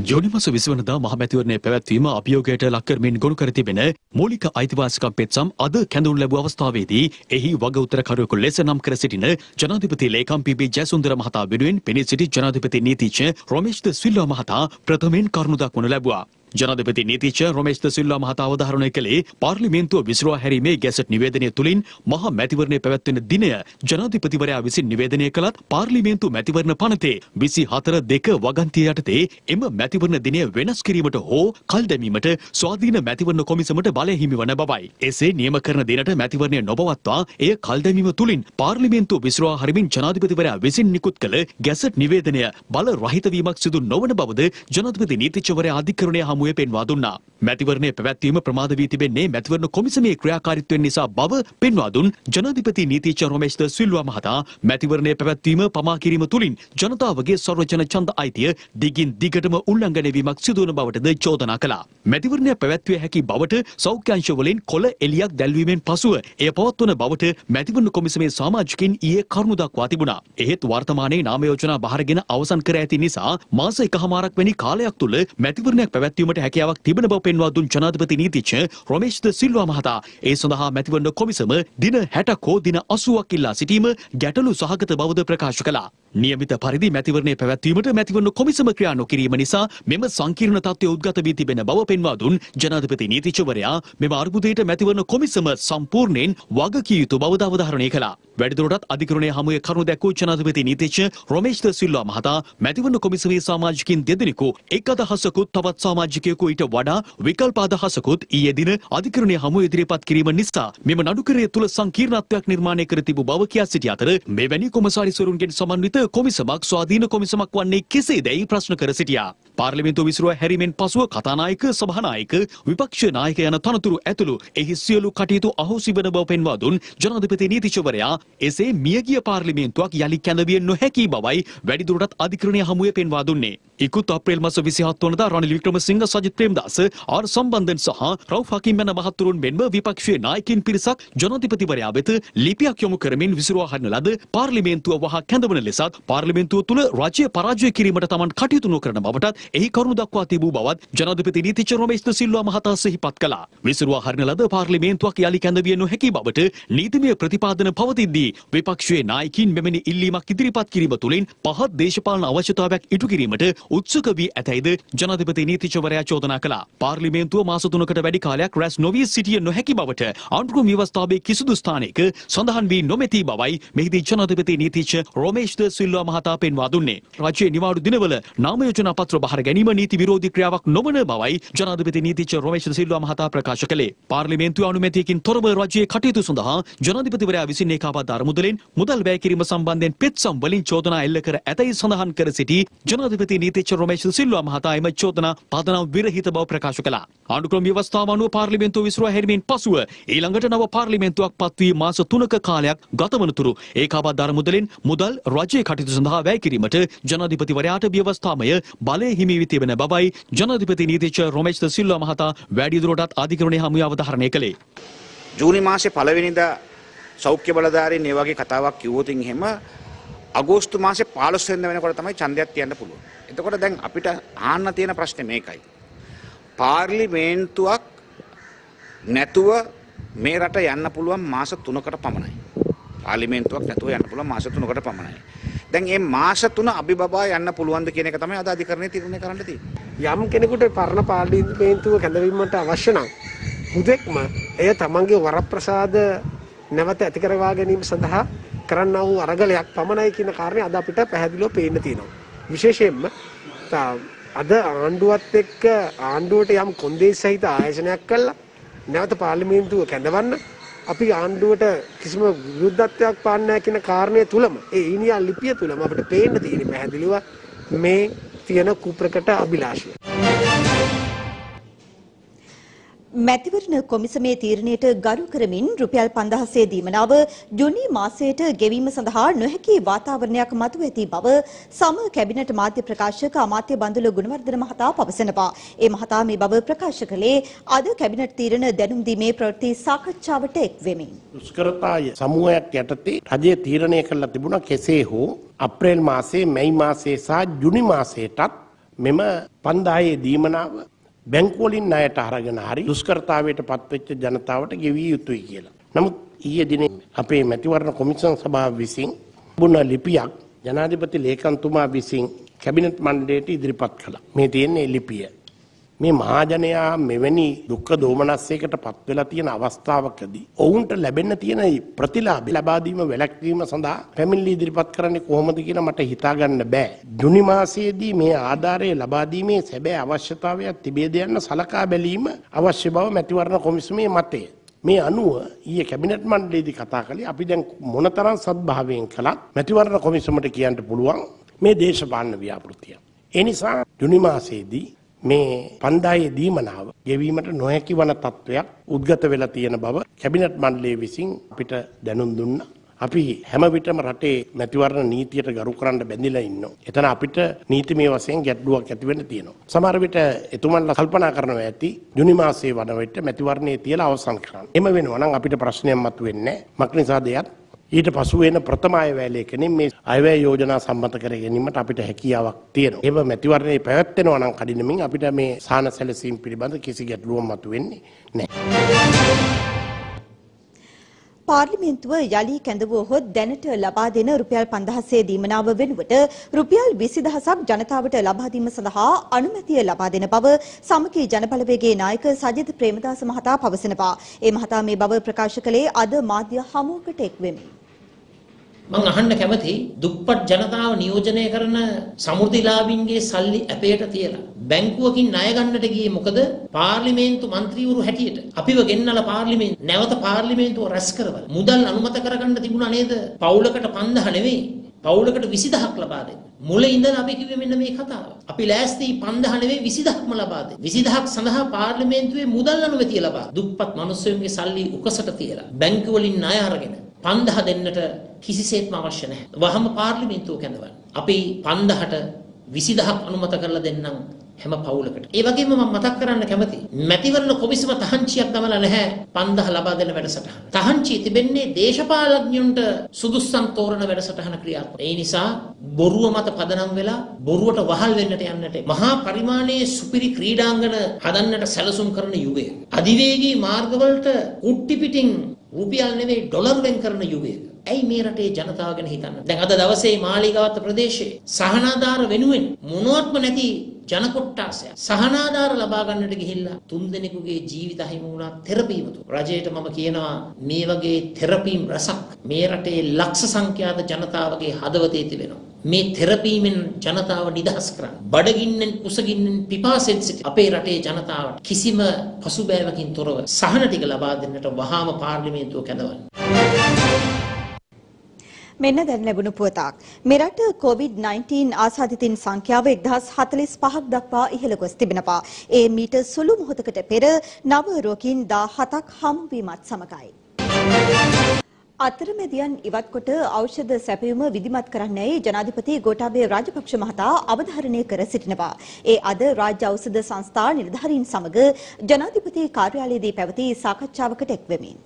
ජූනි මාස 20 වනදා මහමැතිවරණයේ පැවැත්වීම අභියෝගයට ලක් කරමින් ගොනු කර තිබෙන මූලික අයිතිවාසිකම් පෙත්සම් අද කැඳවනු ලැබූ අවස්ථාවේදී එහි වග උත්තරකරුවෙකු ලෙස නම් කර සිටින ජනාධිපති ලේකම් පී.බී. ජයසුන්දර මහතා වෙනුවෙන් පෙනී සිටි ජනාධිපති නීතිඥ රොමේෂ් ද සිල්වා මහතා ප්‍රථමයෙන් කරුණු දක්වනු ලැබුවා. ජනාධිපති නීතිච්ච රොමේෂ් ද සිල්වා මහතා අවධාරණය කළේ පාර්ලිමේන්තුව විසිරුවා හැරීමේ ගැසට් නිවේදනය තුලින් මහ මැතිවරණය පැවැත්වෙන දිනය ජනාධිපතිවරයා විසින් නිවේදනය කළත් පාර්ලිමේන්තු මැතිවරණ පනතේ විසි හතර දෙක වගන්තිය යටතේ එම මැතිවරණ දිනය වෙනස් කිරීමට හෝ කල් දැමීමට ස්වාධීන මැතිවරණ කොමිසමට බලය හිමි වන බවයි. එසේ නියම කරන දිනට මැතිවරණය නොපවත්වා එය කල් දැමීම තුලින් පාර්ලිමේන්තුව විසිරුවා හරිමින් ජනාධිපතිවරයා විසින් නිකුත් කළ ගැසට් නිවේදනය බල රහිත වීමක් සිදු නොවන බවද ජනාධිපති නීතිච්චවරයා අධිකරණය හමු හමුවේ පෙන්වා දුන්නා. මැතිවරණය පැවැත්වීම ප්‍රමාද වී තිබෙන්නේ මැතිවරණ කොමිසමේ ක්‍රියාකාරීත්වයෙන් නිසා බව පෙන්වා දුන් ජනාධිපති නීතිච්ච රොමේෂ් ද සිල්වා මහතා මැතිවරණය පැවැත්වීම පමා කිරීම තුලින් ජනතාවගේ සර්වජන ඡන්ද අයිතිය දිගින් දිගටම උල්ලංඝනය වීමක් සිදුවන බවටද චෝදනා කළා. මැතිවරණය පැවැත්විය හැකි බවට සෞඛ්‍යංශ වලින් කොළ එලියක් දැල්වීමෙන් පසුව එය පවත්වන බවට මැතිවරණ කොමිසමේ සමාජිකින් ඊයේ කරුණු දක්වා තිබුණා. එහෙත් වර්තමානයේ නාම යෝජනා බහරගෙන අවසන් කර ඇති නිසා මාස එකහමාරක් වැනි කාලයක් තුළ මැතිවරණයක් පැවැත්වීමට කිරීමට හැකියාවක් තිබෙන බව පෙන්වා දුන් ජනාධිපති නීතිඥ රොමේෂ් ද සිල්වා මහතා ඒ සඳහා මැතිවරණ කොමිසම දින 60ක් හෝ දින 80ක් ඉල්ලා සිටීම ගැටලු සහගත බවද ප්‍රකාශ කළා. නියමිත පරිදි මැතිවරණය පැවැත්වීමට මැතිවරණ කොමිසම ක්‍රියා නොකිරීම නිසා මෙම සංකීර්ණ තත්ත්වය උද්ගත වී තිබෙන බව පෙන්වා දුන් ජනාධිපති නීතිඥවරයා මෙම අර්බුදයට මැතිවරණ කොමිසම සම්පූර්ණයෙන් වගකිය යුතු බවද අවධාරණය කළා. වැඩිදුරටත් අධිකරණයේ හමුවේ කරුණු දැක්වූ ජනාධිපති නීතිඥ රොමේෂ් ද සිල්වා මහතා මැතිවරණ කොමිසමේ සමාජිකින් දෙදෙනෙකු එක් අදහසකුත් තවත් සමාජිකයෙකු ඊට වඩා විකල්ප අදහසකුත් ඊයේ දින අධිකරණයේ හමුවේ ඉදිරිපත් කිරීම නිසා මෙම නඩුකරය තුළ සංකීර්ණත්වයක් නිර්මාණය කර තිබූ බව කියා සිටි අතර මෙවැනි කොමසාරිස්වරුන්ගෙන් සමන්විත කොමිසමක් ස්වාධීන කොමිසමක් වන්නේ කෙසේදැයි ප්‍රශ්න කර සිටියා. පාර්ලිමේන්තුව විසිරුව හැරීමෙන් පසුව කතානායක සභානායක විපක්ෂ නායක යන තනතුරු ඇතුළු එහි සියලු කටයුතු අහෝසි වන බව පෙන්වා දුන් ජනාධිපති නීතිචවරයා එසේ මියගිය පාර්ලිමේන්තුවක් යළි කැඳවිය නොහැකි බවයි වැඩිදුරටත් අධිකරණය හමුවේ පෙන්වා දුන්නේ. ඉකුත් අප්‍රේල් මාස 27 වනදා රනිල් වික්‍රමසිංහ සජිත් ප්‍රේමදාස ආර් සම්බන්ධන් සහ රවුෆ් හකීම් යන මහතුරුන් මෙන්ම විපක්ෂයේ නායකින් පිරිසක් ජනාධිපතිවරයා වෙත ලිපියක් යොමු කරමින් විසිරුවා හරින ලද පාර්ලිමේන්තුව වහා කැඳවන ලෙසත් පාර්ලිමේන්තුව තුළ රජය පරාජය කිරීමට තමන් කටයුතු නොකරන බවටත් එහි කරුණු දක්වා තිබූ බවත් ජනාධිපති නීතිච්ච රොමේෂ් ද සිල්වා මහතා සිහිපත් කළා. විසිරුවා හරින ලද පාර්ලිමේන්තුවක් යලි කැඳවිය නොහැකි බවට නීතිමය ප්‍රතිපාදන පවතිද්දී විපක්ෂයේ නායකින් මෙවැනි ඉල්ලීමක් ඉදිරිපත් කිරීම තුළින් පහත් දේශපාලන අවශ්‍යතාවයක් ඉටු කිරීමට උත්සුක වී ඇතැයිද ජනාධිපති නීතිචවරයා චෝදනා කළා. පාර්ලිමේන්තුව මාස තුනකට වැඩි කාලයක් රැස් නොවී සිටිය නොහැකි බවට අනුරු ව්‍යවස්ථාවේ කිසිදු ස්ථානයක සඳහන් වී නොමැති බවයි මෙහිදී ජනාධිපති නීතිච්ච රොමේෂ් ද සිල්වා මහතා පෙන්වා දුන්නේ. රජයේ නිවාඩු දිනවල නාම යෝජනා පත්‍ර බහර ගැනීම නීති විරෝධී ක්‍රියාවක් නොවන බවයි ජනාධිපති නීතිච්ච රොමේෂ් ද සිල්වා මහතා ප්‍රකාශ කළේ. පාර්ලිමේන්තුව අනුමැතියකින් තොරව රජයේ කටයුතු සඳහා ජනාධිපතිවරයා විසින් ඒකාබද්ධ අරමුදලෙන් මුදල් වැය කිරීම සම්බන්ධයෙන් පෙත්සම් වලින් චෝදනා එල්ල කර ඇතැයි සඳහන් කර සිටි ජනාධිපති නීතිච්ච රොමේෂ් සිල්වා මහතා එම චෝදනා පදනම් විරහිත බව ප්‍රකාශ කළා. ආණ්ඩුක්‍රම ව්‍යවස්ථාව අනුව පාර්ලිමේන්තුව විසිරුවා හැරීමෙන් පසුව ඊළඟට නව පාර්ලිමේන්තුවක් පත්වී මාස 3ක කාලයක් ගතවනතුරු ඒකාබද්ධ අරමුදලෙන් මුදල් රජයේ කටයුතු සඳහා වැය කිරීමට ජනාධිපතිවරයාට ව්‍යවස්ථාමය බලය හිමි වී තිබෙන බවයි ජනාධිපති නීතිච්ච රොමේෂ් ද සිල්වා මහතා වැඩිදුරටත් අධිකරණයේ හමුවේ අවධාරණය කළේ. ජූනි මාසේ පළවෙනිදා සෞඛ්‍ය බලධාරීන් මේ වගේ කතාවක් කිව්වොතින් එහෙම අගෝස්තු මාසේ 15 වෙනිදා වෙනකොට තමයි ඡන්දයක් තියන්න පුළුවන්. එතකොට දැන් අපිට ආන්න තියෙන ප්‍රශ්නේ මේකයි. පාර්ලිමේන්තුවක් නැතුව මේ රට යන්න පුළුවන් මාස 3කට පමණයි. පාර්ලිමේන්තුවක් නැතුව යන්න පුළුවන් මාස 3කට පමණයි. දැන් මේ මාස 3 අභිබවා යන්න පුළුවන්ද කියන එක තමයි අද අධිකරණය තීරණය කරන්න තියෙන්නේ. යම් කෙනෙකුට පරණ පාර්ලිමේන්තුව කැඳවීමට අවශ්‍ය නම් හුදෙක්ම එය තමන්ගේ වරප්‍රසාද නැවත ඇති කරවා ගැනීම සඳහා කරන්නා වූ අරගලයක් පමණයි කියන කාරණේ අද අපිට පැහැදිලිව පේන්න තියෙනවා. විශේෂයෙන්ම අද ආණ්ඩුවත් එක්ක ආණ්ඩුවට යම් කොන්දේසි සහිත ආයෝජනයක් කළා නැවත පාර්ලිමේන්තුව කැඳවන්න අපි ආණ්ඩුවට කිසිම විරුද්ධත්වයක් පාන්නේ නැහැ කියන කාරණය තුලම ඒ ඊනියා ලිපිය තුලම අපිට පේන්න තියෙන පැහැදිලිව මේ තියෙන කුප්‍රකට අභිලාෂය. මැතිවරණ කොමිසමේ තීරණයට ගරු කරමින් රුපියල් 5000 දීමනාව ජුනි මාසයට ගෙවීම සඳහා නොහැකි වාතාවරණයක් මතුව ඇති බව සම කැබිනට් මාධ්‍ය ප්‍රකාශක අමාත්‍ය බන්දුල ගුණවර්ධන මහතා පවසනවා. ඒ මහතා මේ බව ප්‍රකාශ කළේ අද කැබිනට් තීරණ දැනුම් දීමේ ප්‍රවෘත්ති සාකච්ඡාවට එක් වෙමින්. දුෂ්කරතාය සමූහයක් යටතේ රජය තීරණය කරලා තිබුණා කෙසේ හෝ අප්‍රේල් මාසයේ මැයි මාසයේ සහ ජුනි මාසයටත් මෙම 5000 දීමනාව බැංකුවලින් ණයට අරගෙන හරි දුෂ්කරතාවයට පත්වෙච්ච ජනතාවට ගෙවිය යුතුයි කියලා. නමුත් ඊයේ දිනේ අපේ මැතිවරණ කොමිෂන් සභාව විසින් බුණ ලිපියක් ජනාධිපති ලේකම්තුමා විසින් කැබිනට් මණ්ඩලයට ඉදිරිපත් කළා. මේ තියෙන්නේ ලිපිය. මේ මහජනයා මෙවැනි දුක්ඛ දෝමනස්සයකට පත් වෙලා තියෙන අවස්ථාවකදී ඔවුන්ට ලැබෙන්න තියෙන ප්‍රතිලාභ ලබා දීම වැළැක්වීම සඳහා පැමිණිලි ඉදිරිපත් කරන්නේ කොහොමද කියලා මට හිතා ගන්න බෑ. ජුනි මාසයේදී මේ ආධාරය ලබා දීමේ සැබෑ අවශ්‍යතාවයක් තිබේද යන්න සලකා බැලීම අවශ්‍ය බව මැතිවරණ කොමිසමේ මතය. මේ අනුව ඊයේ කැබිනට් මණ්ඩලයේදී කතා කළේ අපි දැන් මොනතරම් සත්භාවයෙන් කළත් මැතිවරණ කොමිසමට කියන්න පුළුවන් මේ දේශපාලන ව්‍යාපෘතිය. ඒ නිසා ජුනි මාසයේදී මේ පන්දායේ දීමනාව ගෙවීමට නොහැකි වන තත්ත්වයක් උද්ගත වෙලා තියෙන බව කැබිනට් මණ්ඩලය විසින් අපිට දැනුම් දුන්නා. අපි හැම විටම රටේ මැතිවරණ නීතියට ගරු කරන්න බැඳිලා ඉන්නවා. එතන අපිට නීතිමය වශයෙන් ගැටලුවක් ඇති වෙන්න තියෙනවා. සමහර විට එතුමන්ලා කල්පනා කරනවා ඇති ජුනි මාසයේ වන විට මැතිවරණයේ තියලා අවසන් කරන්න. එම වෙනවා නම් අපිට ප්‍රශ්නයක් මතුවෙන්නේ නැහැ. මක්නිසාද එයත් ඊට පසු වෙන ප්‍රථම අයවැයලේකනින් මේ අයවැය යෝජනා සම්මත කර ගැනීමට අපිට හැකියාවක් තියෙනවා. ඒව මැතිවරණයේ පැවැත්වෙනවා නම් කඩිනමින් අපිට මේ සාන සැලසීම් පිළිබඳ කිසි ගැටලුවක් මතුවෙන්නේ නැහැ. පාර්ලිමේන්තුව යලි කැඳවුවහොත් දැනට ලබා දෙන රුපියල් 5000 දීමනාව වෙනුවට රුපියල් 20000ක් ජනතාවට ලබා දීම සඳහා අනුමැතිය ලබා දෙන බව සමගී ජනබලවේගයේ නායක සජිත් ප්‍රේමදාස මහතා පවසනවා. ඒ මහතා මේ බව ප්‍රකාශ කළේ අද මාධ්‍ය හමුවකට එක් වෙමින්. මම අහන්න කැමති දුප්පත් ජනතාව නියෝජනය කරන සමෘද්ධිලාභින්ගේ සල්ලි ඇපයට තියලා බැංකුවකින් ණය ගන්නට ගියේ මොකද පාර්ලිමේන්තු മന്ത്രിවරු හැටියට අපිව ගෙන්නලා පාර්ලිමේන්තු නැවත පාර්ලිමේන්තුව රැස් කරවල මුදල් අනුමත කරගන්න තිබුණා නේද පවුලකට 5000 නෙවෙයි පවුලකට 20000ක් ලබා දෙන්න මුල ඉඳන් අපි කිව්වේ මෙන්න මේ කතාව. අපි ලෑස්ති 5000 නෙවෙයි 20000ක්ම ලබා දෙන්න. 20000ක් සඳහා පාර්ලිමේන්තුවේ මුදල් අනුමැතිය ලබා. දුප්පත් මිනිස්සුන්ගේ සල්ලි උකසට තියලා බැංකුවලින් ණය අරගෙන 5000 දෙන්නට කිසිසේත්ම අවශ්‍ය නැහැ. වහම පාර්ලිමේන්තුව කැඳවන්න. අපි 5000ට 20000ක් අනුමත කරලා දෙන්නම් හැම පවුලකට. ඒ වගේම මම මතක් කරන්න කැමතියි. මැතිවරණ කොමිසම තහංචියක් දමලා නැහැ 5000 ලබා දෙන වැඩසටහන. තහංචිය තිබෙන්නේ දේශපාලඥයන්ට සුදුස්සන් තෝරන වැඩසටහන ක්‍රියාත්මක. ඒ නිසා බොරුව මත පදනම් වෙලා බොරුවට වහල් වෙන්නට යන්නට මහා පරිමාණයේ සුපිරි ක්‍රීඩාංගන හදන්නට සැලසුම් කරන යුගය. අධිවේගී මාර්ගවලට කුට්ටි පිටින් රුපියල් නෙවෙයි ඩොලර් වෙන් කරන යුගයක. ඇයි මේ රටේ ජනතාව ගැන හිතන්න? දැන් අද දවසේ මාලිගාවත ප්‍රදේශයේ සහනාධාර වෙනුවෙන් මොනවත්ම නැති ජන කොට්ටාසය සහනාධාර ලබා ගන්නට ගිහිල්ලා තුන් දෙනෙකුගේ ජීවිත හිමි වුණා තෙරපීම තුල. රජයට මම කියනවා මේ වගේ තෙරපීම් රසක් මේ රටේ ලක්ෂ සංඛ්‍යාත ජනතාවගේ හදවතේ තිබෙනවා. මේ තෙරපීමෙන් ජනතාව නිදහස් කරන්න. බඩගින්නෙන් කුසගින්නෙන් පිපාසෙන් සිටි අපේ රටේ ජනතාවට කිසිම පසුබෑමකින් තොරව සහන ටික ලබා දෙන්නට වහාම පාර්ලිමේන්තුව කැඳවන්න. මෙන්න දැන් ලැබුණු පුවතක්. මෙරට COVID-19 ආසාදිතින් සංඛ්‍යාව 1045ක් දක්වා ඉහළ ගොස් තිබෙනවා. ඒ මීට සුළු මොහොතකට පෙර නව රෝගීන් 17ක් හමුවීමත් සමගයි. අතරමැදියන් ඉවත් කොට ඖෂධ සැපයුම විධිමත් කරන්නයි ජනාධිපති ගෝඨාභය රාජපක්ෂ මහතා අවධාරණය කර සිටිනවා. ඒ අද රාජ්‍ය ඖෂධ සංස්ථා නිලධාරීන් සමග ජනාධිපති කාර්යාලයේදී පැවති සාකච්ඡාවකට එක්වෙමින්.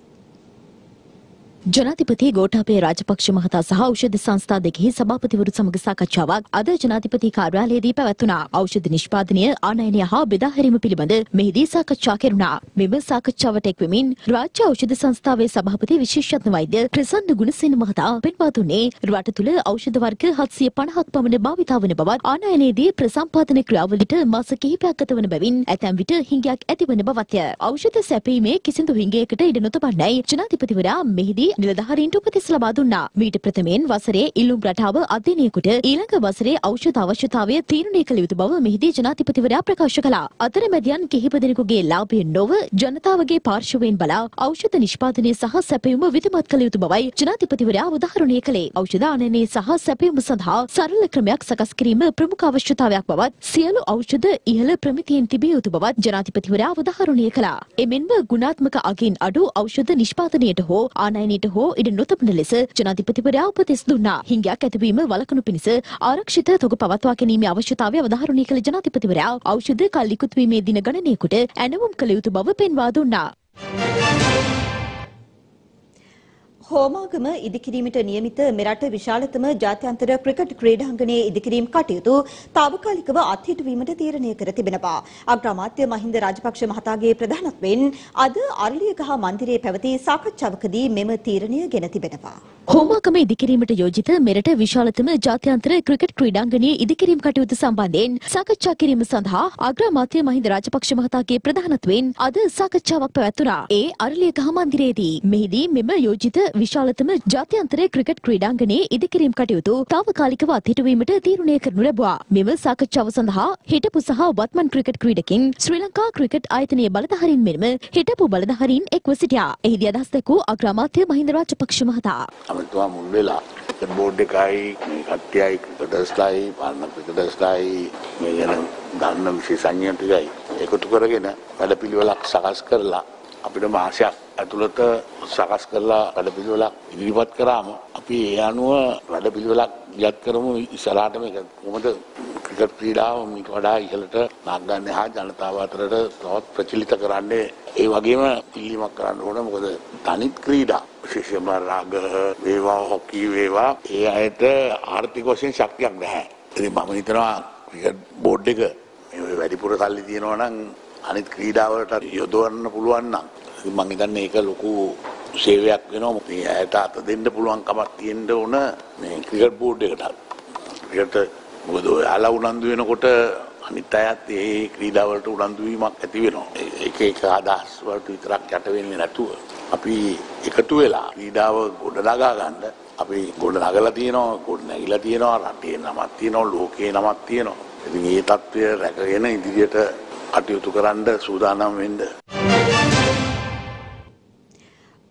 ජනාධිපති ගෝඨාභය රාජපක්ෂ මහතා සහ ඖෂධ සංස්ථා දෙකෙහි සභාපතිවරු සමග සාකච්ඡාවක් අද ජනාධිපති කාර්යාලයේදී පැවැත්වුණා. ඖෂධ නිෂ්පාදනය, ආනයනය හා බෙදා හැරීම පිළිබඳ මෙහිදී සාකච්ඡා කෙරුණා. මෙම සාකච්ඡාවට එක්වෙමින් රාජ්‍ය ඖෂධ සංස්ථාවේ සභාපති විශේෂඥ වෛද්‍ය ප්‍රසන්න ගුණසේන මහතා පෙන්වා දුන්නේ රට තුළ ඖෂධ වර්ග 750ක් පමණ භාවිතා වන බවත් ආනයනයේදී ප්‍රසම්පාදන ක්‍රියාවලියට මාස කිහිපයක් ගත වන බැවින් ඇතැම් විට හිඟයක් ඇතිවන බවත්ය. ඖෂධ සැපීමේ කිසිදු හිඟයකට ඉඩ නොතබන්නයි ජනාධිපතිවරයා මෙහිදී නිලධාරීන්ට උපදෙස් ලබා දුන්නා. මීට ප්‍රථමයෙන් වසරේ ඉල්ලුම් රටාව අධ්‍යයනය කොට ඊළඟ වසරේ ඖෂධ අවශ්‍යතාවය තීරණය කළ යුතු බව මෙහිදී ජනාධිපතිවරයා ප්‍රකාශ කළා. අතරමැදියන් කිහිප දෙනෙකුගේ ලාභය නොව ජනතාවගේ පාර්ශවයෙන් බලා ඖෂධ නිෂ්පාදනය සහ සැපයුම විධිමත් කළ යුතු බවයි ජනාධිපතිවරයා උදාහරණය කළේ. ඖෂධ ආනයනය සහ සැපයුම සඳහා සරල ක්‍රමයක් සකස් කිරීම ප්‍රමුඛ අවශ්‍යතාවයක් බවත් සියලු ඖෂධ ඉහළ ප්‍රමිතියෙන් තිබිය යුතු බවත් ජනාධිපතිවරයා උදාහරණය කළා. එමෙන්ම ගුණාත්මක අගින් අඩු ඖෂධ නිෂ්පාදනයට හෝ ආනයනයට හෝ ඉඩ නොතබන ලෙස ජනාධිපතිවරයා උපදෙස් දුන්නා. හිඟයක් ඇතිවීම වළකනු පිණිස ආරක්ෂිත තොග පවත්වා ගැනීමේ අවශ්‍යතාවය අවධාරණය කළ ජනාධිපතිවරයා ඖෂධ කල් ඉක්ුත් වීමේ දින ගණනයකට ඇනවුම් කළ යුතු බව පෙන්වා දුන්නා. හෝමාගම ඉදිකිරීමට නියමිත මෙරට විශාලතම ජාත්‍යන්තර ක්‍රිකට් ක්‍රීඩාංගණයේ ඉදිකිරීම් කටයුතු తాවකාලිකව අත්හිටුවීමට තීරණය කර තිබෙනවා. අග්‍රාමාත්‍ය මහින්ද රාජපක්ෂ මහතාගේ ප්‍රධානත්වයෙන් අද අරලියගහ මන්දිරයේ පැවති සාකච්ඡාවකදී මෙම තීරණය ගෙන තිබෙනවා. හෝමාගම ඉදිකිරීමට යෝජිත මෙරට විශාලතම ජාත්‍යන්තර ක්‍රිකට් ක්‍රීඩාංගණයේ ඉදිකිරීම් කටයුතු සම්බන්ධයෙන් සාකච්ඡා කිරීම සඳහා අග්‍රාමාත්‍ය මහින්ද රාජපක්ෂ මහතාගේ ප්‍රධානත්වයෙන් අද සාකච්ඡාවක් පැවැත්වුණා. ඒ අරලියගහ මන්දිරයේදී. මෙහිදී මෙම යෝජිත විශාලතම ජාත්‍යන්තර ක්‍රිකට් ක්‍රීඩාංගණයේ ඉදිකිරීම් කටයුතු తాවකාලිකව අත්හිටුවීමට තීරණය කරනු ලැබුවා. මෙම සාකච්ඡාව සඳහා හිටපු සහ වත්මන් ක්‍රිකට් ක්‍රීඩකින් ශ්‍රී ලංකා ක්‍රිකට් ආයතනයේ බලධාරීන් මෙන්ම හිටපු බලධාරීන් එක්ව සිටියා. එහිදී අදහස් දැක්වූ අග්‍රාමාත්‍ය මහින්ද රාජපක්ෂ මහතා. අමතුමා මුල් වෙලා ක්‍රිකට් බෝඩ් එකයි මේ කට්ටියයි ක්‍රිකටර්ස්ලායි පාලන ක්‍රිකටර්ස්ලායි මේ ගැන දන්න විශේෂඥයන් ටිකයි එකතු කරගෙන වැඩපිළිවෙලක් සකස් කරලා අපිට මාසයක් ඇතුළත සකස් කරලා වැඩපිළිවෙලක් ඉදිරිපත් කරාම අපි ඒ අනුව වැඩපිළිවෙලක් ඉලක්ක කරමු ඉස්සරහට මේක කොහොමද ක්‍රිකට් ක්‍රීඩාව මීට වඩා ඉහළට නාගන්න හා ජනතාව අතරට තවත් ප්‍රචලිත කරන්නේ ඒ වගේම පිළිමක් කරන්න ඕන මොකද තනිත් ක්‍රීඩා විශේෂයෙන්ම රාග වේවා හොකී වේවා ඒ අයට ආර්ථික වශයෙන් ශක්තියක් නැහැ. ඉතින් මම හිතනවා ක්‍රිකට් බෝඩ් එක මේ වැඩිපුර සල්ලි තියෙනවා නම් අනිත් ක්‍රීඩාවලට යොදවන්න පුළුවන් නම් ඉතින් මම හිතන්නේ ඒක ලොකු සේවයක් වෙනවා. මේ ඇයට අත දෙන්න පුළුවන් කමක් තියෙන්න ඕන මේ ක්‍රිකට් බෝඩ් එකට. ක්‍රිකට් මොකද ඔයාලා උනන්දු වෙනකොට අනිත් අයත් ඒ ක්‍රීඩාවලට උනන්දු වීමක් ඇති වෙනවා. ඒක ඒක අදහස් වලට විතරක් යට වෙන්නේ නැතුව අපි එකතු වෙලා ක්‍රීඩාව ගොඩනගා ගන්න අපි ගොඩ නගලා තියෙනවා ගොඩ නැගිලා තියෙනවා රටේ නමක් තියෙනවා ලෝකේ නමක් තියෙනවා. ඉතින් මේ தත්ත්වය රැකගෙන ඉදිරියට කටයුතු කරන්න සූදානම් වෙන්න.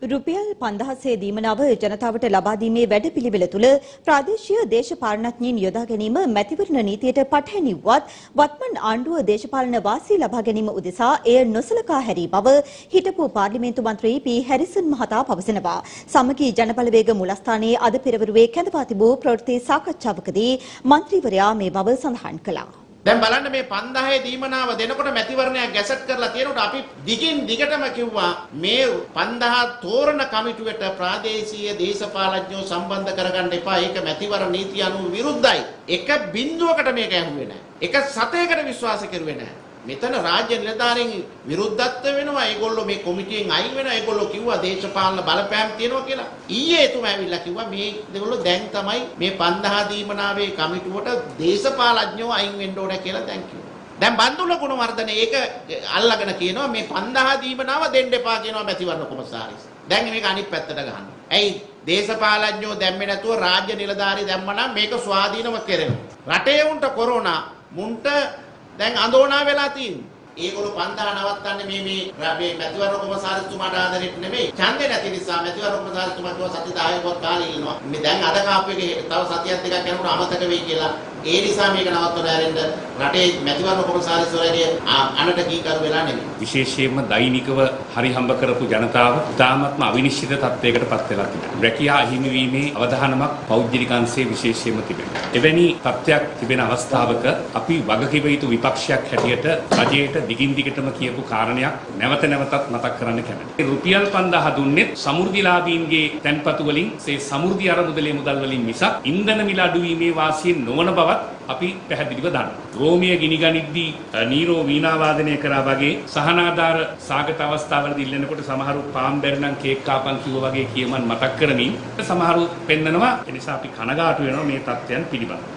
රුපියල් 5000 දීමනාව ජනතාවට ලබා දීමේ වැඩපිළිවෙල තුළ ප්‍රාදේශීය දේශපාලනඥයින් යොදා ගැනීම මැතිවරණ නීතියට පටහැනි වුවත් වත්මන් ආණ්ඩුව දේශපාලන වාසී ලබා ගැනීම උදෙසා එය නොසලකා හැරී බව හිටපු පාර්ලිමේන්තු මන්ත්‍රී පී හැරිසන් මහතා පවසනවා. සමගී ජනබලවේග මුලස්ථානයේ අද පෙරවරුවේ කැඳ පා තිබූ ප්‍රවෘත්ති සාකච්ඡාවකදී මන්ත්‍රීවරයා මේ බව සඳහන් කළා. දැන් බලන්න මේ 5000 දීමනාව දෙනකොට මැතිවරණයක් ගැසට් කරලා තියෙනකොට අපි දිගින් දිගටම කිව්වා මේ 5000 තෝරන කමිටුවට ප්‍රාදේශීය දේශපාලඥයෝ සම්බන්ධ කරගන්න එපා. ඒක මැතිවරණ නීතිය අනුව විරුද්ධයි. එක බිඳුවකට මේක ඇහුවේ නැහැ. එක සතයකට විශ්වාස කරුවේ නැහැ. මෙතන රාජ්‍ය නිලධාරීන් විරුද්ධත්ව වෙනවා. ඒගොල්ලෝ මේ කොමිටියෙන් අයින් වෙනවා. ඒගොල්ලෝ කිව්වා දේශපාලන බලපෑම් තියෙනවා කියලා. ඊයේ එතුමා ඇවිල්ලා කිව්වා මේ දෙගොල්ලෝ දැන් තමයි මේ 5000 දීමනාවේ කමිටුවට දේශපාලඥයෝ අයින් වෙන්න ඕන කියලා දැන් කිව්වා. දැන් බන්දුල ගුණවර්ධන ඒක අල්ලගෙන කියනවා මේ 5000 දීමනාව දෙන්න එපා කියනවා මැතිවරණ කොමසාරිස්. දැන් මේක අනිත් පැත්තට ගන්නවා. ඇයි දේශපාලඥයෝ දැම්මේ නැතුව රාජ්‍ය නිලධාරී දැම්මනම් මේක ස්වාධීනව කෙරෙනවා. රටේ උන්ට කොරෝනා මුන්ට දැන් අඳෝනා වෙලා තියෙන්නේ. ඒගොල්ලෝ 5000 නවත්තන්නේ මේ මේ මේ මැතිවරණ කොමසාරිස්තුමාට ආදරෙට නෙමෙයි. ඡන්දේ නැති නිසා මැතිවරණ කොමසාරිස්තුමා කිව්වා සති 10කට කාලේ ඉන්නවා. මේ දැන් අද කාපු එක තව සතියක් දෙකක් යනකොට අමතක වෙයි කියලා. ඒ නිසා මේක නවත්තලා ඇරෙන්න රටේ මැතිවරණ කොමසාරිස්වරයාගේ අනට කීකරු වෙලා නෙමෙයි. විශේෂයෙන්ම දෛනිකව හරි හම්බ කරපු ජනතාව ඉතාමත්ම අවිනිශ්චිත තත්ත්වයකට පත් වෙලා තිබෙනවා. රැකියා අහිමිවීමේ අවධානමක් පෞද්ගලික අංශයේ විශේෂයෙන්ම තිබෙනවා. එවැනි තත්ත්වයක් තිබෙන අවස්ථාවක අපි වගකිව යුතු විපක්ෂයක් හැටියට රජයට දිගින් දිගටම කියපු කාරණයක් නැවත නැවතත් මතක් කරන්න කැමතියි. රුපියල් 5000 දුන්නේ සමෘද්ධිලාභීන්ගේ තැන්පතු වලින් සේ සමෘද්ධි අරමුදලේ මුදල් වලින් මිසක් ඉන්ධන මිල අඩුවීමේ වාසියෙන් නොවන බවත් අපි පැහැදිලිව දන්නවා. රෝමිය ගිනිගනිද්දී නීරෝ වීණා වාදනය කරා වගේ සහනාධාර සාගත අවස්ථාවලදී ඉල්ලනකොට සමහරු පාම් බැරනම් කේක් කාපන් කිව්වා වගේ කියමන් මතක් කරමින් සමහරු පෙන්නනවා. ඒ නිසා අපි කනගාටු වෙනවා මේ තත්ත්වයන් පිළිබඳව.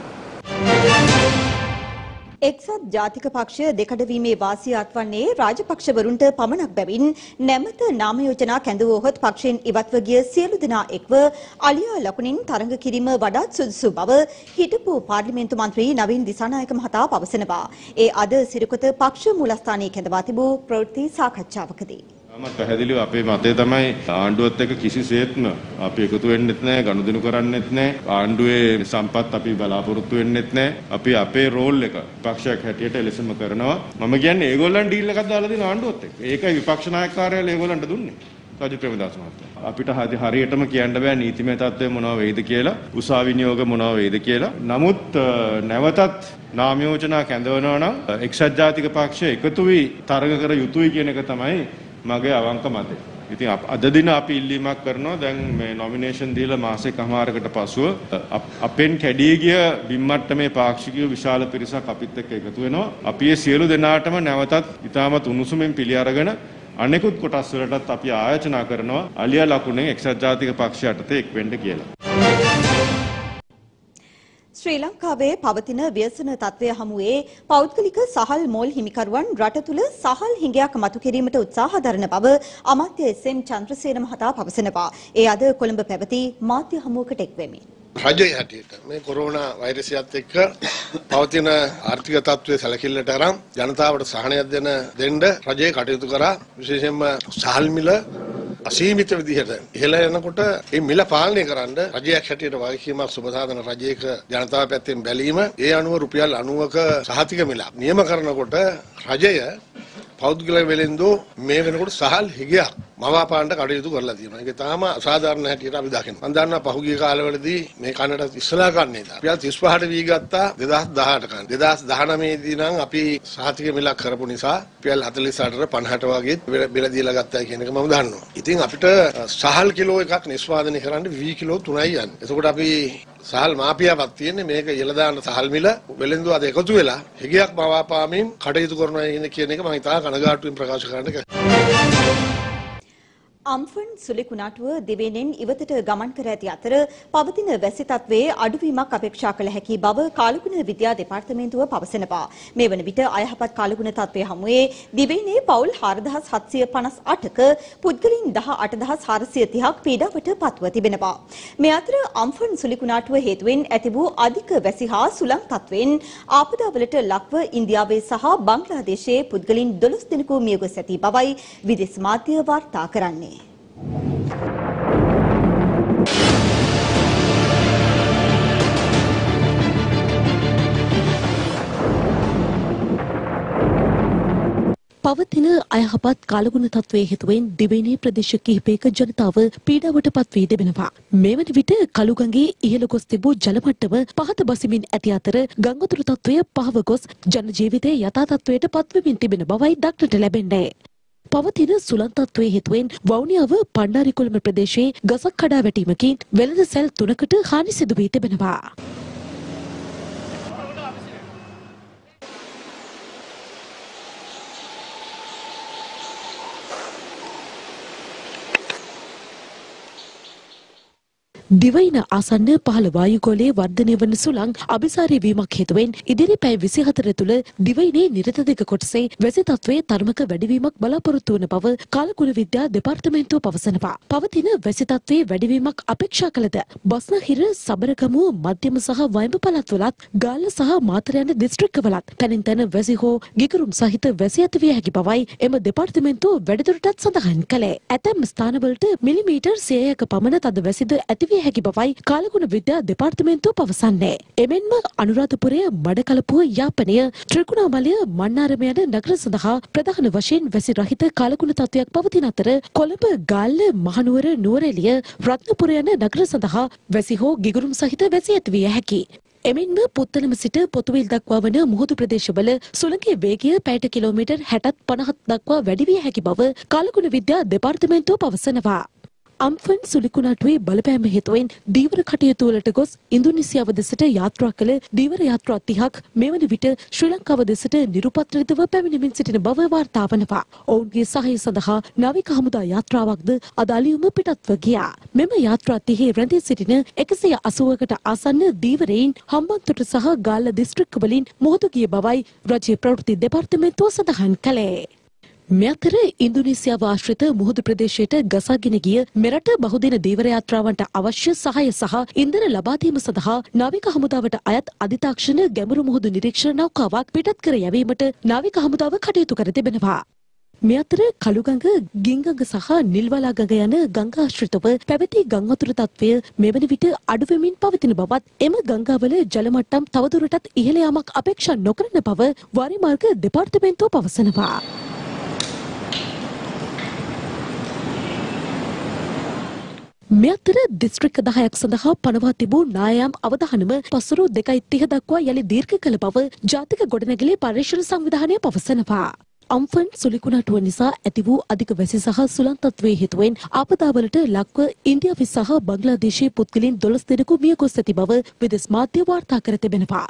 එක්සත් ජාතික පක්ෂය දෙකඩවීමේ වාසිය අත්වන්නේ රාජපක්ෂවරුන්ට පමණක් බැවින් නැමත නාම යෝජනා කැඳවුවහොත් පක්ෂයෙන් ඉවත්ව ගිය සියලු දෙනා එක්ව අලියා ලකුණින් තරඟ කිරීම වඩාත් සුදුසු බව හිටපු පාර්ලිමේන්තු මන්ත්‍රී නවීන් දිසානායක මහතා පවසනවා. ඒ අද සිරිකොත පක්ෂ මූලස්ථානයේ කැඳවා තිබූ ප්‍රවෘත්ති සාකච්ඡාවකදී. මත් පැහැදිලිව අපේ මතය තමයි ආණ්ඩුවත් එක්ක කිසිසේත්ම අපි එකතු වෙන්නෙත් නැහැ ගනුදෙනු කරන්නෙත් නැහැ ආණ්ඩුවේ සම්පත් අපි බලාපොරොත්තු වෙන්නෙත් නැහැ අපි අපේ රෝල් එක විපක්ෂයක් හැටියට එලෙසම කරනවා. මම කියන්නේ ඒගොල්ලන් ඩීල් එකක් දාලා දෙන ආණ්ඩුවත් එක්ක. ඒකයි විපක්ෂ ናයක කාර්යාලය ඒගොල්ලන්ට දුන්නේ. රජ ප්‍රේමදාස මහත්තයා. අපිට හරි හරියටම කියන්න බෑ නීතිමය තත්ත්වය මොනව වෙයිද කියලා උසාවි නියෝග මොනව වෙයිද කියලා. නමුත් නැවතත් නාම යෝජනා කැඳවනවා නම් එක්සත් ජාතික පක්ෂය එකතු වී තරඟ කර යුතුයි කියන එක තමයි මගේ අවංක මතය. ඉතින් අද දින අපි ඉල්ලීමක් කරනවා දැන් මේ නොමිනේෂන් දීලා මාසෙකමාරකට පසුව අපෙන් කැඩී ගිය බිම්මට්ටමේ පාක්ෂිකයෝ විශාල පිරිසක් අපිත් එක්ක එකතු වෙනවා. අපි ඒ සියලු දෙනාටම නැවතත් ඉතාමත් උණුසුමින් පිළි අරගෙන අනෙකුත් කොටස් වලටත් අපි ආයෝජනා කරනවා අලියා ලකුණෙන් එක්සත් ජාතික පක්ෂය යටතේ එක් වෙන්න කියලා. ශ්‍රී ලංකාවේ පවතින ව්‍යසන තත්ත්වය හමුවේ පෞද්ගලික සහල් මෝල් හිමිකරුවන් රට තුළ සහල් හිඟයක් මතු කිරීමට උත්සාහ දරන බව අමාත්‍ය එස්.එම්. චන්ද්‍රසේන මහතා පවසනවා. ඒ අද කොළඹ පැවති මාධ්‍ය හමුවකට එක්වෙමින්. රජය හැටියට මේ කොරෝනා වෛරසයත් එක්ක පවතින ආර්ථික තත්ත්වය සැලකිල්ලට අරන් ජනතාවට සහනයක් දෙන දෙන්න රජය කටයුතු කරා. විශේෂයෙන්ම සහල් මිල අසීමිත විදිහට ඉහළ යනකොට මේ මිල පාලනය කරන්න රජයක් හැටියට වගකීමක් සුබසාධන රජයක ජනතාව පැත්තෙන් බැලීම ඒ අනුව රුපියල් 90ක සහතික මිල නියම කරනකොට රජය පෞද්ගලික වෙලෙන්දෝ මේ වෙනකොට සහල් හිගයක් මවාපාන්න කටයුතු කරලා තියෙනවා. ඒක තාම අසාධාරණ හැටියට අපි දකිනවා. මම දන්නවා පහුගිය කාලවලදී මේ කන්නට ඉස්සලා කන්නේ දා. රුපියල් 35ට වී ගත්තා 2018 කන්න. 2019 දී නම් අපි සහතික මිලක් කරපු නිසා රුපියල් 48ට 50ට වගේ බෙල දීලා ගත්තා කියන එක මම දන්නවා. ඉතින් අපිට සහල් කිලෝ එකක් නිෂ්පාදනය කරන්න වී කිලෝ 3යි යන්නේ. එතකොට අපි සහල් මාපියාවක් තියෙන්නේ. මේක ඉහළ දාන සහල් මිල. වෙලෙන්දු අද එකතු වෙලා හිගයක් මවාපාමින් කටයුතු කරනවා කියන එක මම ඉතා කනගාටුවෙන් ප්‍රකාශ කරන්න අම්ෆන් සුලිකුණාටුව දෙවෙනෙන් ඉවතට ගමන් කර ඇති අතර පවතින වැසි තත්වයේ අඩුවීමක් අපේක්ෂා කළ හැකි බව කාලගුණ විද්‍යා දෙපාර්තමේන්තුව පවසනවා. මේ වන විට අයහපත් කාලගුණ තත්වය හමුවේ දිවයිනේ පවුල් 4758ක පුද්ගලින් 18430ක් පීඩාවට පත්ව තිබෙනවා. මේ අතර අම්ෆන් සුලිකුණාටුව හේතුවෙන් ඇති වූ අධික වැසි හා සුළං තත්වයෙන් ආපදාවලට ලක්ව ඉන්දියාවේ සහ බංග්ලාදේශයේ පුද්ගලින් 12 දෙනෙකු මියගොස් ඇති බවයි විදේශ මාධ්‍ය වාර්තා කරන්නේ. පවතින අයහපත් කාලගුණ තත්වයේ හේතුවෙන් දිවයිනේ ප්‍රදේශ කිහිපයක ජනතාව පීඩාවට පත් වී තිබෙනවා. මෙවන විට කළුගඟේ ඉහළ ගොස් තිබූ ජල මට්ටම පහත බසිමින් ඇති අතර ගංගතුරු තත්වය පහව ගොස් ජන ජීවිතයේ යථා තත්වයට පත්වමින් තිබෙන බවයි දක්නට ලැබෙන්නේ. පවතින සුළං තත්වයේ හේතුවෙන් වවුනියාව පණ්ඩාරිකුළම ප්‍රදේශයේ ගසක් කඩා වැටීමකින් වෙළඳ සැල් තුනකට හානි සිදු වී තිබෙනවා. දිවයින ආසන්න පහළ වායුගෝලයේ වර්ධනය වන සුළං අභිසාරී වීමක් හේතුවෙන් ඉදිරි පැය 24 තුළ දිවයිනේ නිරත දෙක කොටසේ වැසි තත්වයේ තරමක වැඩිවීමක් බලාපොරොත්තු වන බව කාලගුණ විද්‍යා දෙපාර්තමේන්තුව පවසනවා. පවතින වැසි තත්වයේ වැඩිවීමක් අපේක්ෂා කළද බස්නාහිර සබරගමුව මධ්‍යම සහ වයඹ පළාත්වලත් ගාල්ල සහ මාතර යන දිස්ත්‍රික්කවලත් තැනින් තැන වැසි හෝ ගිගුරුම් සහිත වැසි ඇති විය හැකි බවයි එම දෙපාර්තමේන්තුව වැඩිදුරටත් සඳහන් කළේ. ඇතැම් ස්ථානවලට මිලිමීටර් 100ක පමණ තද වැසිද ඇති විය හැකි බවයි කාලගුණ විද්‍යා දෙපාර්තමේන්තුව පවසන්නේ. එමෙන්ම අනුරාධපුරය මඩකලපුව යාපනය ත්‍රිකුණාමලය මන්නාරම යන නගර සඳහා ප්‍රධාන වශයෙන් වැසි රහිත කාලගුණ තත්ත්වයක් පවතින අතර කොළඹ ගාල්ල මහනුවර නුවරඑළිය රත්නපුර යන නගර සඳහා වැසි හෝ ගිගුරුම් සහිත වැසි ඇතිවිය හැකි. එමෙන්ම පුත්තලම සිට පොතුවිල් දක්වා වන මුහුදු ප්‍රදේශවල සුළඟේ වේගය පැයට කිලෝමීටර් 60ත් 50ත් දක්වා වැඩි විය හැකි බව කාලගුණ විද්‍යා දෙපාර්තමේන්තුව පවසනවා. අම්ෆන් සුලිකුණටුවේ බලපෑම හේතුවෙන් දීවර කටයුතු වලට ගොස් ඉන්දුනීසියාව දෙසට යාත්‍රා කළ දීවර යාත්‍රා 30ක් මෙවන විට ශ්‍රී ලංකාව දෙසට නිරුපත්‍රිතව පැමිණෙමින් සිටින බව වාර්තා වනවා. ඔවුන්ගේ සහාය සඳහා නාවික හමුදා යාත්‍රාවක්ද අද අලියුම පිටත්ව ගියා. මෙම යාත්‍රා 30 රැඳී සිටින 180කට ආසන්න දීවරයින් හම්බන්තොට සහ ගාල්ල දිස්ත්‍රික්ක වලින් මොහොත ගිය බවයි රජයේ ප්‍රවෘත්ති දෙපාර්තමේන්තුව සඳහන් කළේ. මෙතර ඉන්දුනීසියාව ආශ්‍රිත මුහුදු ප්‍රදේශයට ගසාගෙන ගිය මෙරට බහුදින දීවර යාත්‍රාවන්ට අවශ්‍ය සහාය සහ ඉන්ධන ලබා දීම සඳහා නාවික හමුදාවට අයත් අධිතාක්ෂණ ගැඹුරු මුහුදු නිරීක්ෂණ නෞකාවක් පිටත් කර යැවීමට නාවික හමුදාව කටයුතු කර තිබෙනවා. මේ අතර කළුගඟ ගිංගඟ සහ නිල්වලාගඟ යන ගංගාශ්‍රිතව පැවති ගං වතුර තත්ත්වය මෙවන විට අඩුවෙමින් පවතින බවත් එම ගංගාවල ජල මට්ටම් තවදුරටත් ඉහළ යාමක් අපේක්ෂා නොකරන බව වාරිමාර්ග දෙපාර්තමේන්තුව පවසනවා. මේ අතර දිස්ත්‍රික්ක දහයක් සඳහා පනවා තිබූ නායම් අවධානම පසුරු දෙකයි තිහ දක්වා යළි දීර්ඝ කළ බව ජාතික ගොඩනැගිලි පර්යේෂණ සංවිධානය පවසනවා. අම්ෆන් සුලිකුණටුව නිසා ඇති වූ අධික වැසි සහ සුළං තත්වයේ හේතුවෙන් ආපදාවලට ලක්ව ඉන්දියාව සහ බංග්ලාදේශයේ පුද්ගලයන් 12 දෙනෙකු මිය ගොස් ඇති බව විදෙස් මාධ්‍ය වාර්තා කර තිබෙනවා.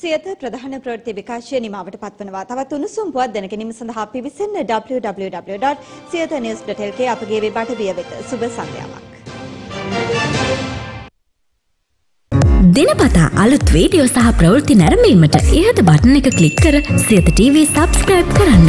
සියත ප්‍රධාන ප්‍රවෘත්ති විකාශය නිමාවට පත්වනවා. තවත් උණුසුම් පුවත් දැන ගැනීම සඳහා පිවිසෙන්න www.siyathanews.lk අපගේ වෙබ් අඩවිය වෙත. සුබ සන්ධ්‍යාවක්. දිනපතා අලුත් වීඩියෝ සහ ප්‍රවෘත්ති නැරඹීමට ඉහත බටන එක ක්ලික් කර සියත TV සබස්ක්‍රයිබ් කරන්න.